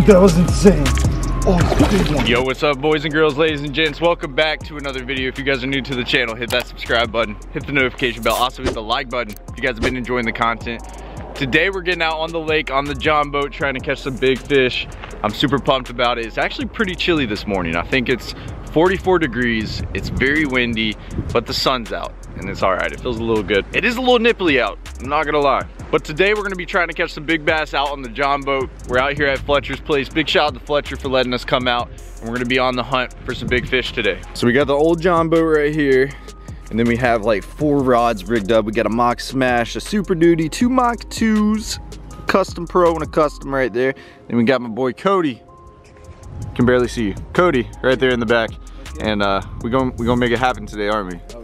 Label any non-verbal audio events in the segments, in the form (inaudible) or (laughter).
Dude, that was insane. Yo, what's up boys and girls, ladies and gents? Welcome back to another video. If you guys are new to the channel, hit that subscribe button, hit the notification bell, also hit the like button if you guys have been enjoying the content. Today we're getting out on the lake on the John boat trying to catch some big fish. I'm super pumped about it. It's actually pretty chilly this morning. I think it's 44 degrees, it's very windy, but the sun's out and it's all right. It feels a little good. It is a little nipply out, I'm not gonna lie. But today we're gonna be trying to catch some big bass out on the John boat. We're out here at Fletcher's place. Big shout out to Fletcher for letting us come out. And we're gonna be on the hunt for some big fish today. So we got the old John boat right here. And then we have like four rods rigged up. We got a Mach Smash, a Super Duty, two Mach 2s, Custom Pro and a Custom right there. Then we got my boy Cody. Can barely see you. Cody right there in the back. And uh, we're gonna, we gonna make it happen today, aren't we?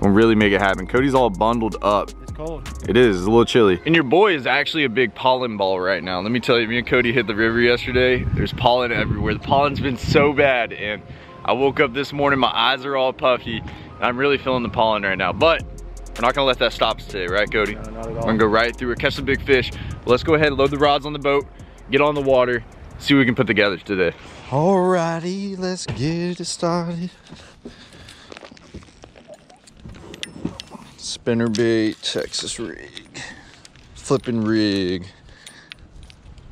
Yeah, absolutely. We'll really make it happen. Cody's all bundled up. It's cold. It is, it's a little chilly. And your boy is actually a big pollen ball right now. Let me tell you, me and Cody hit the river yesterday. There's pollen everywhere. The pollen's been so bad and I woke up this morning, my eyes are all puffy. I'm really feeling the pollen right now, but we're not gonna let that stop us today, right Cody? No, not at all. We're gonna go right through it, catch some big fish. Let's go ahead, load the rods on the boat, get on the water, see what we can put together today. Alrighty, let's get it started. Spinner bait, Texas rig, flipping rig,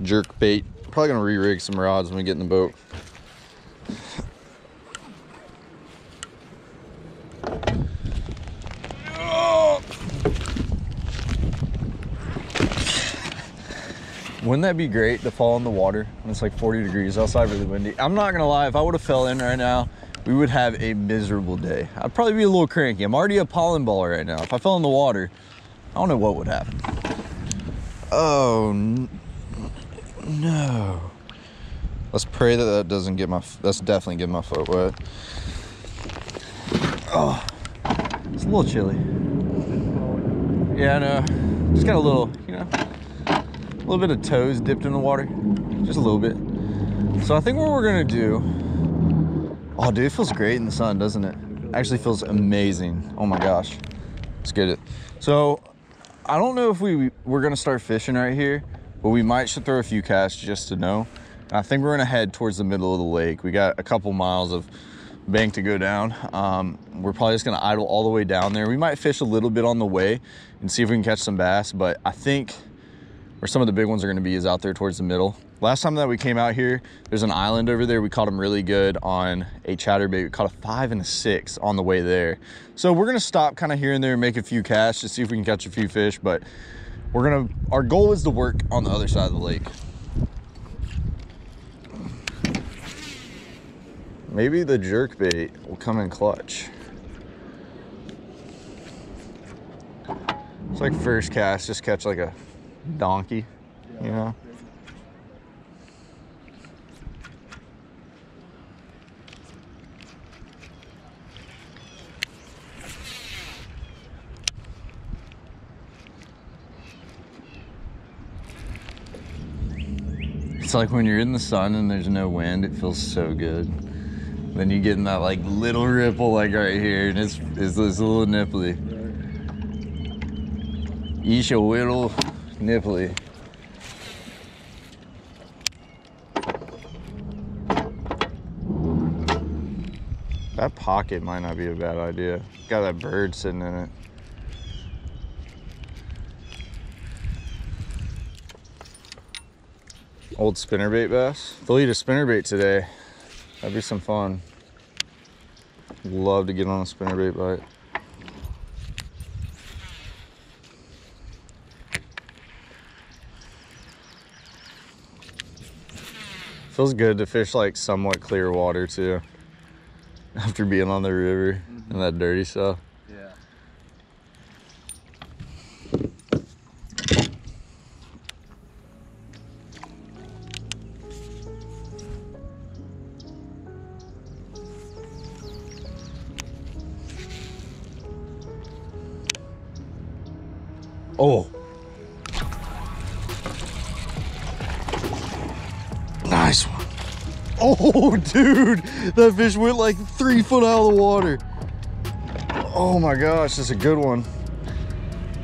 jerk bait. Probably gonna re-rig some rods when we get in the boat. Wouldn't that be great to fall in the water when it's like 40 degrees outside, really windy? I'm not gonna lie, if I would have fell in right now, we would have a miserable day. I'd probably be a little cranky. I'm already a pollen baller right now. If I fell in the water, I don't know what would happen. Oh no! Let's pray that that doesn't get my. That's definitely get my foot wet. Oh, it's a little chilly. Yeah, I know. Just got a little, you know, a little bit of toes dipped in the water, just a little bit. So I think what we're gonna do. Oh, dude, it feels great in the sun, doesn't it? Actually feels amazing. Oh my gosh, let's get it. So I don't know if we we're gonna start fishing right here, but we might should throw a few casts just to know. I think we're gonna head towards the middle of the lake. We got a couple miles of bank to go down. Um, we're probably just gonna idle all the way down there. We might fish a little bit on the way and see if we can catch some bass, but I think where some of the big ones are gonna be is out there towards the middle. Last time that we came out here, there's an island over there. We caught them really good on a chatterbait. We caught a five and a six on the way there. So we're gonna stop kind of here and there and make a few casts to see if we can catch a few fish, but we're gonna, our goal is to work on the other side of the lake. Maybe the jerk bait will come in clutch. It's like first cast, just catch like a donkey, you know? It's like when you're in the sun and there's no wind, it feels so good. Then you get in that like little ripple like right here and it's it's, it's a little nipply. Each a little nipply. That pocket might not be a bad idea. Got that bird sitting in it. Old spinnerbait bass. They'll eat a spinnerbait today. That'd be some fun. Love to get on a spinnerbait bite. Feels good to fish like somewhat clear water too. After being on the river and mm-hmm. that dirty stuff. Yeah. Oh. (laughs) Oh, dude. That fish went like three foot out of the water. Oh my gosh, that's a good one.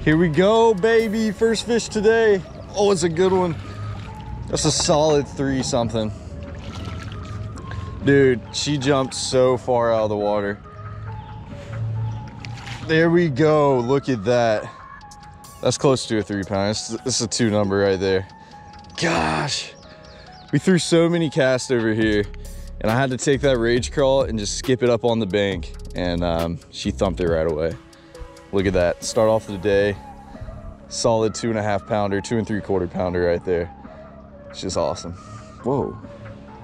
Here we go, baby. First fish today. Oh, it's a good one. That's a solid three something. Dude, she jumped so far out of the water. There we go. Look at that. That's close to a three pound. This, this is a two number right there. Gosh. We threw so many casts over here and I had to take that rage craw and just skip it up on the bank and um, she thumped it right away. Look at that. Start off the day. Solid two and a half pounder, two and three quarter pounder right there. It's just awesome. Whoa.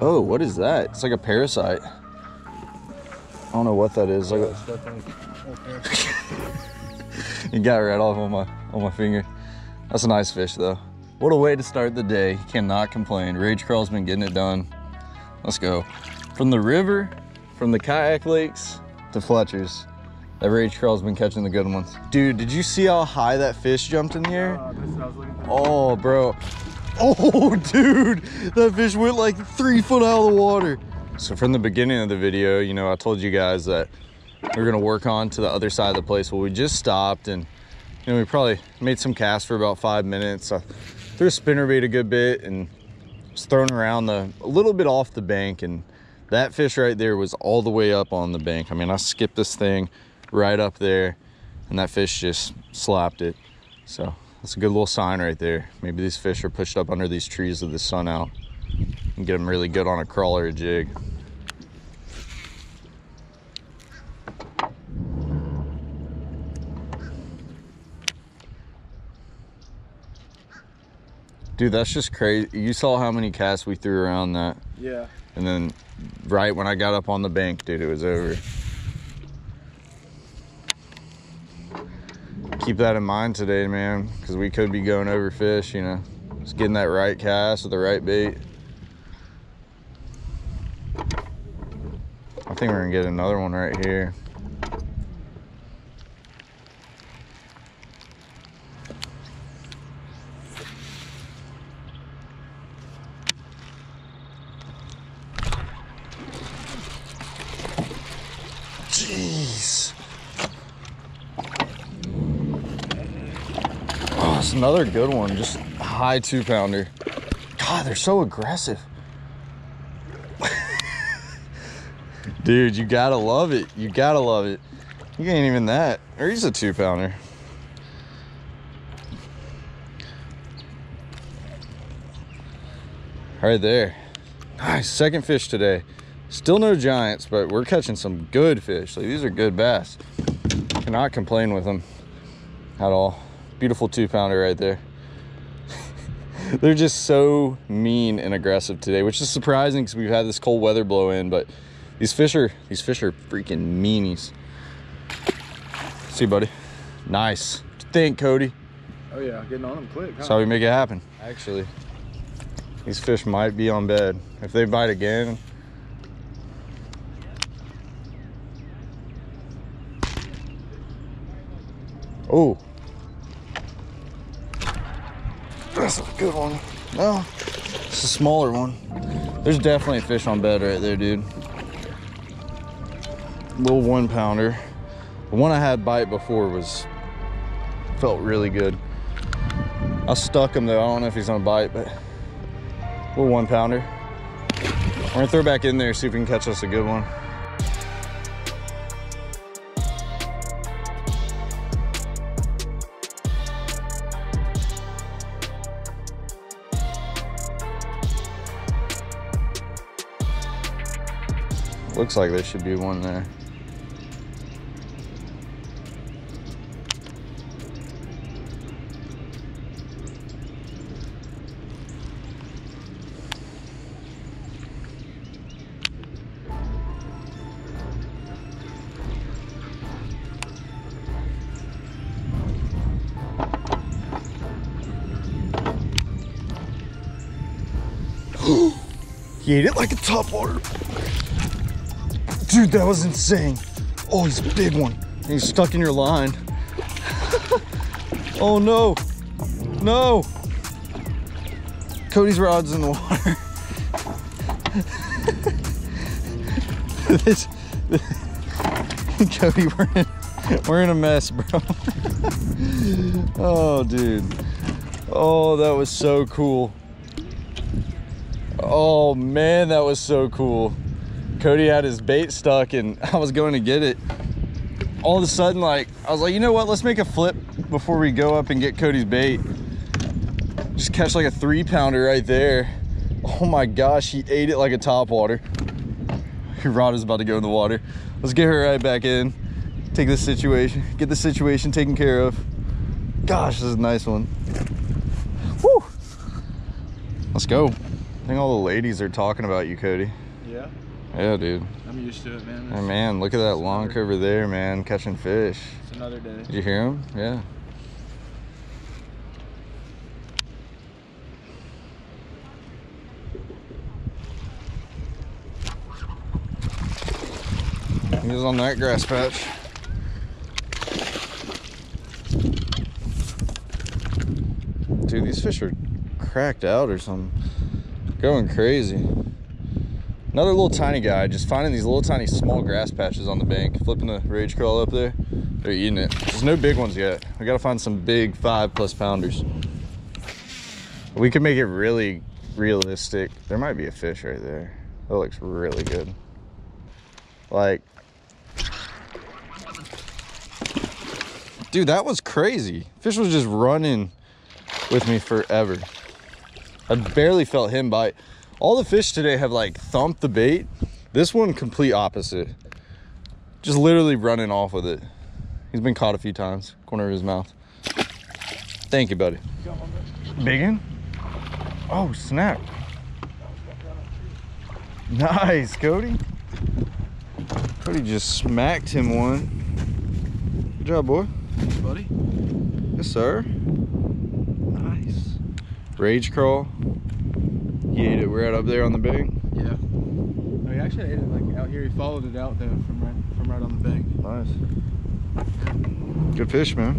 Oh, what is that? It's like a parasite. I don't know what that is. Like (laughs) it got right off on my on my finger. That's a nice fish though. What a way to start the day. Cannot complain. Rage Craw's been getting it done. Let's go. From the river, from the kayak lakes to Fletcher's. That Rage Craw's been catching the good ones. Dude, did you see how high that fish jumped in the air? Oh, bro. (laughs) Oh, dude, that fish went like three foot out of the water. So from the beginning of the video, you know, I told you guys that we are gonna work on to the other side of the place. Well, we just stopped and, you know, we probably made some casts for about five minutes. I threw a spinnerbait a good bit and was thrown around the, a little bit off the bank. And that fish right there was all the way up on the bank. I mean, I skipped this thing right up there and that fish just slapped it. So that's a good little sign right there. Maybe these fish are pushed up under these trees with the sun out and get them really good on a crawler jig. Dude, that's just crazy. You saw how many casts we threw around that. Yeah. And then right when I got up on the bank, dude, it was over. Keep that in mind today, man, because we could be going over fish, you know. Just getting that right cast with the right bait. I think we're gonna get another one right here. Jeez. Oh, it's another good one. Just high two pounder. God, they're so aggressive. (laughs) Dude, you gotta love it. You gotta love it. You ain't even that. Or he's a two pounder. Right there. Nice, second fish today. Still no giants, but we're catching some good fish. Like these are good bass. Cannot complain with them at all. Beautiful two pounder right there. (laughs) They're just so mean and aggressive today, which is surprising because we've had this cold weather blow in, but these fish are these fish are freaking meanies. See, buddy. Nice. What you think, Cody? Oh yeah, getting on them quick. Huh? That's how we make it happen. Actually, these fish might be on bed. If they bite again, Oh, that's a good one. No, it's a smaller one. There's definitely a fish on bed right there, dude. Little one pounder. The one I had bite before was felt really good. I stuck him though. I don't know if he's gonna bite, but little one pounder. We're gonna throw back in there, see if we can catch us a good one. Looks like there should be one there. (gasps) he ate it like a top water. Dude, that was insane. Oh, he's a big one. He's stuck in your line. (laughs) oh no, no. Cody's rod's in the water. (laughs) this, (laughs) Cody, we're in, we're in a mess, bro. oh, dude. Oh, that was so cool. Oh man, that was so cool. Cody had his bait stuck and (laughs) I was going to get it. All of a sudden, like, I was like, you know what? Let's make a flip before we go up and get Cody's bait. Just catch like a three pounder right there. Oh my gosh, he ate it like a top water. Your rod is about to go in the water. Let's get her right back in. Take this situation, get the situation taken care of. Gosh, this is a nice one. Woo! Let's go. I think all the ladies are talking about you, Cody. Yeah, Yeah, dude. I'm used to it, man. Hey, man, look at that lonk over there, man, catching fish. It's another day. Did you hear him? Yeah. He was on that grass patch. Dude, these fish are cracked out or something. Going crazy. Another little tiny guy, just finding these little tiny small grass patches on the bank, flipping the rage craw up there. They're eating it. There's no big ones yet. We gotta find some big five plus pounders. We could make it really realistic. There might be a fish right there. That looks really good. Like, dude, that was crazy. Fish was just running with me forever. I barely felt him bite. All the fish today have like thumped the bait. This one, complete opposite. Just literally running off with it. He's been caught a few times, corner of his mouth. Thank you, buddy. Big one? Oh, snap. Nice, Cody. Cody just smacked him one. Good job, boy. buddy. Yes, sir. Nice. Rage craw. He ate it. We're right up there on the bank. Yeah. Oh, he actually ate it like out here. He followed it out though from right from right on the bank. Nice. Good fish, man.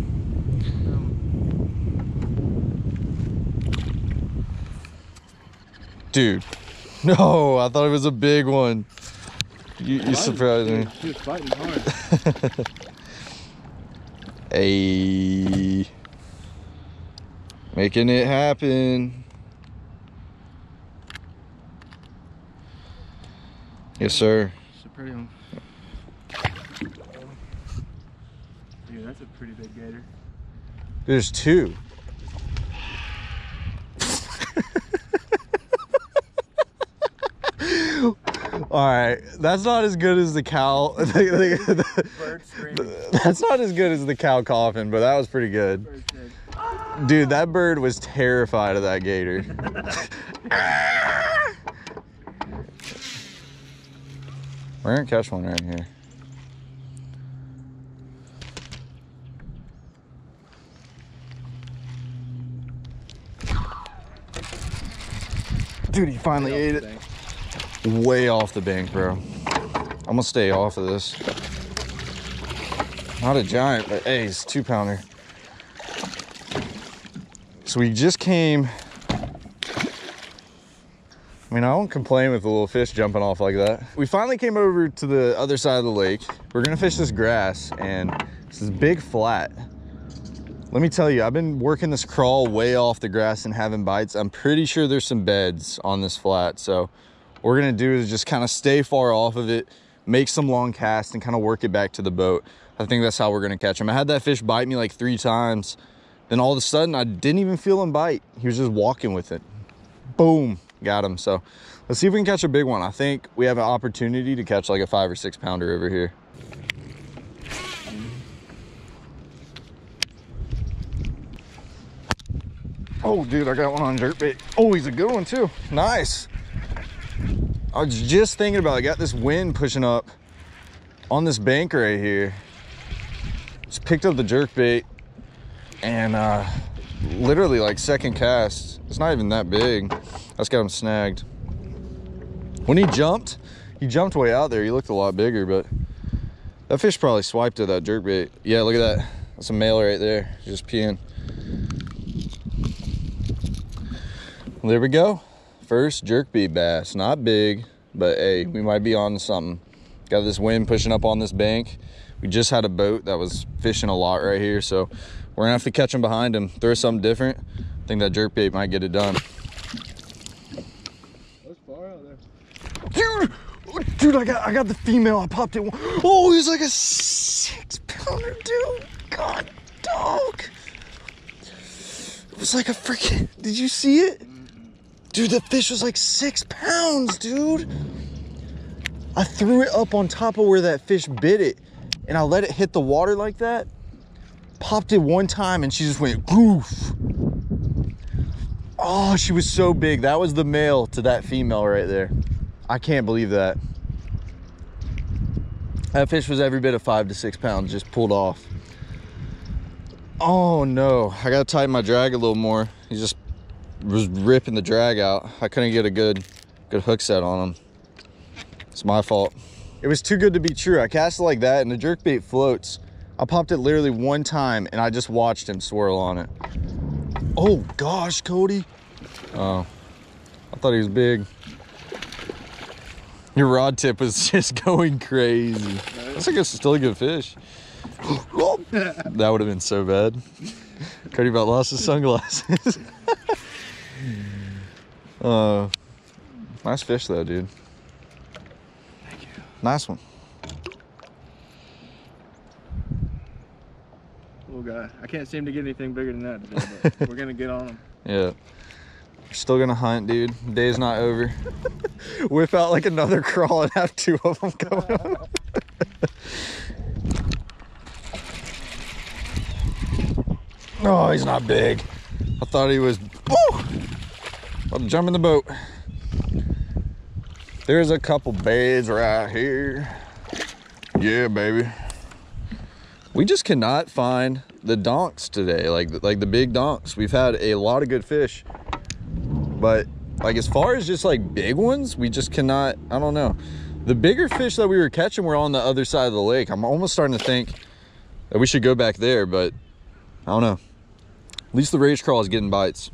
Um. Dude. (laughs) No, I thought it was a big one. You, you surprised me. He was fighting hard. (laughs) Hey. Making it happen. Yes, sir. It's a pretty one. Dude, that's a pretty big gator. There's two. (laughs) All right, that's not as good as the cow. (laughs) Bird screaming. that's not as good as the cow coffin, but that was pretty good. Dude, that bird was terrified of that gator. (laughs) We're gonna catch one right here. Dude, he finally ate it. Way off the bank, bro. I'm gonna stay off of this. Not a giant, but hey, it's two pounder. So we just came. I mean, I won't complain with a little fish jumping off like that. We finally came over to the other side of the lake. We're gonna fish this grass and it's this big flat. Let me tell you, I've been working this crawl way off the grass and having bites. I'm pretty sure there's some beds on this flat. So what we're gonna do is just kind of stay far off of it, make some long casts and kind of work it back to the boat. I think that's how we're gonna catch him. I had that fish bite me like three times. Then all of a sudden I didn't even feel him bite. He was just walking with it. Boom, got him. So let's see if we can catch a big one. I think we have an opportunity to catch like a five or six pounder over here. Oh, dude, I got one on jerkbait. Oh, he's a good one too. Nice. I was just thinking about. It. I got this wind pushing up on this bank right here. Just picked up the jerk bait and uh, literally like second cast. It's not even that big. Just got him snagged. When he jumped, he jumped way out there. He looked a lot bigger, but that fish probably swiped at that jerkbait. Yeah, look at that. That's a male right there, just peeing. Well, there we go. First jerkbait bass. Not big, but hey, we might be on something. Got this wind pushing up on this bank. We just had a boat that was fishing a lot right here, so we're gonna have to catch him behind him. Throw something different. I think that jerkbait might get it done. That was Dude, I got I got the female. I popped it. Oh, he's like a six pounder, dude. God, dog. It was like a freaking. Did you see it? Dude, the fish was like six pounds, dude. I threw it up on top of where that fish bit it, and I let it hit the water like that. Popped it one time, and she just went goof. Oh, she was so big. That was the male to that female right there. I can't believe that. That fish was every bit of five to six pounds, just pulled off. Oh no, I gotta tighten my drag a little more. He just was ripping the drag out. I couldn't get a good, good hook set on him. It's my fault. It was too good to be true. I cast it like that and the jerkbait floats. I popped it literally one time and I just watched him swirl on it. Oh gosh, Cody. Oh, I thought he was big. Your rod tip was (laughs) just going crazy. That's like a still a good fish. (laughs) that would have been so bad. Cody about lost his sunglasses. (laughs) uh, nice fish though, dude. Thank you. Nice one. Little guy. I can't seem to get anything bigger than that today, but we're gonna get on him. Yeah. Still gonna hunt, dude. Day's not over. (laughs) Whip out like another crawl and have two of them going on. oh, he's not big. I thought he was. Woo! About to jump in the boat. There's a couple beds right here. Yeah, baby. We just cannot find the donks today, like like the big donks. We've had a lot of good fish, but like as far as just like big ones, we just cannot. I don't know. The bigger fish that we were catching were on the other side of the lake. I'm almost starting to think that we should go back there, but I don't know. At least the rage craw is getting bites.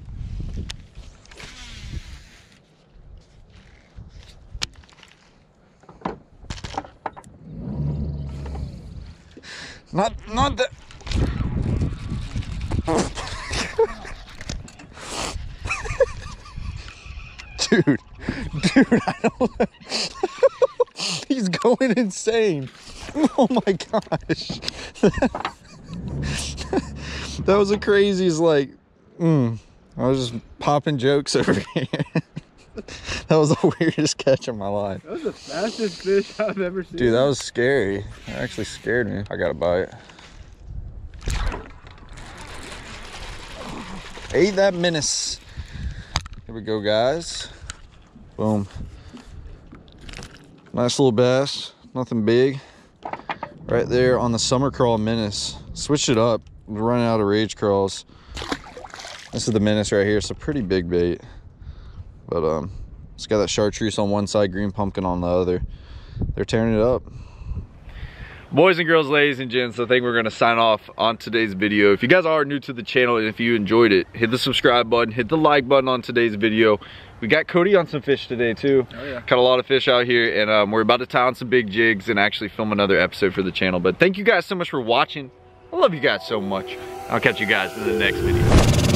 Not, not that. Dude, dude, I don't know. (laughs) He's going insane. Oh my gosh. (laughs) that was the craziest, like, mm, I was just popping jokes over (laughs) here. that was the weirdest catch of my life. That was the fastest fish I've ever seen. Dude, that was scary. It actually scared me. I got a bite. Ate that menace. Here we go, guys. Boom. Nice little bass. Nothing big. Right there on the summer crawl menace. Switched it up. Running out of rage craws. This is the menace right here. It's a pretty big bait. But um, it's got that chartreuse on one side, green pumpkin on the other. They're tearing it up. Boys and girls, ladies and gents, I think we're gonna sign off on today's video. If you guys are new to the channel and if you enjoyed it, hit the subscribe button, hit the like button on today's video. We got Cody on some fish today too. Oh, yeah. Caught a lot of fish out here and um, we're about to tie on some big jigs and actually film another episode for the channel. But thank you guys so much for watching. I love you guys so much. I'll catch you guys in the next video.